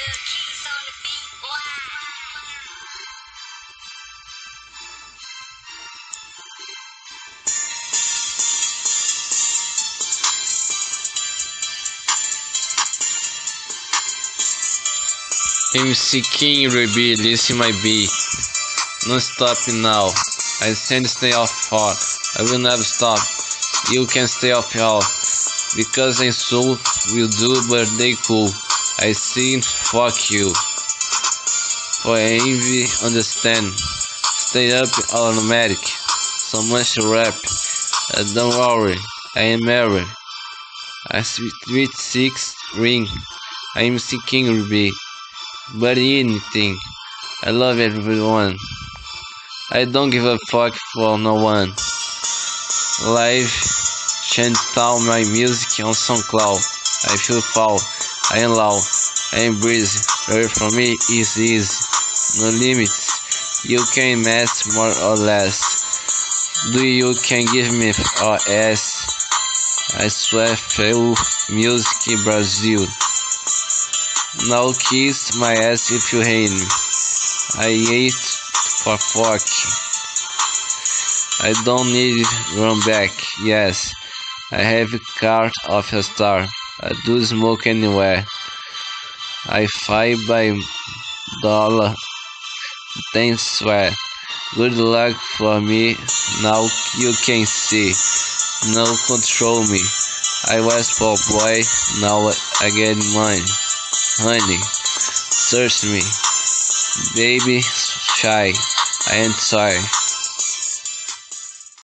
Little kitties on the beat, boy. MC King release my beat. No stop now. I send stay off hard. I will never stop. You can stay off hard. Because I so will do what they cool. I sing fuck you. For envy understand. Stay up automatic. So much rap. Uh, don't worry. I am married. I sweet six ring. I am seeking Ruby but anything. I love everyone. I don't give a fuck for no one. Live chant all my music on SoundCloud. I feel foul. I am loud. I am breezy. Away from me is easy. No limits. You can mess more or less. Do you can give me or ass? I swear, feel music in Brazil. Now kiss my ass if you hate me. I ate for fuck. I don't need run back. Yes, I have a card of a star. I do smoke anywhere. I fight by dollar. Thanks, swear. Good luck for me. Now you can see. No control me. I was poor boy. Now I get mine honey, search me, baby, shy, I am sorry.